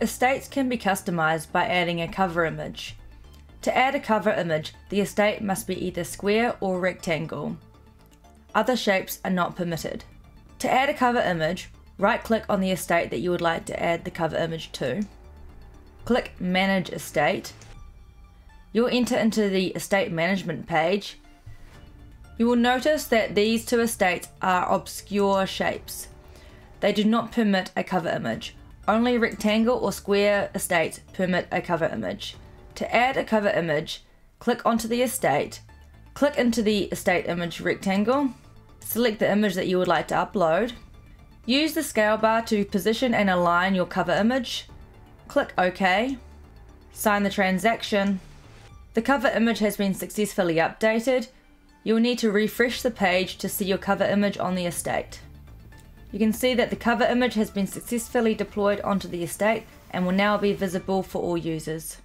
Estates can be customised by adding a cover image. To add a cover image, the estate must be either square or rectangle. Other shapes are not permitted. To add a cover image, right click on the estate that you would like to add the cover image to. Click Manage Estate. You'll enter into the estate management page. You will notice that these two estates are obscure shapes. They do not permit a cover image. Only rectangle or square estates permit a cover image. To add a cover image, click onto the estate, click into the estate image rectangle, select the image that you would like to upload, use the scale bar to position and align your cover image, click OK, sign the transaction. The cover image has been successfully updated. You will need to refresh the page to see your cover image on the estate. You can see that the cover image has been successfully deployed onto the estate and will now be visible for all users.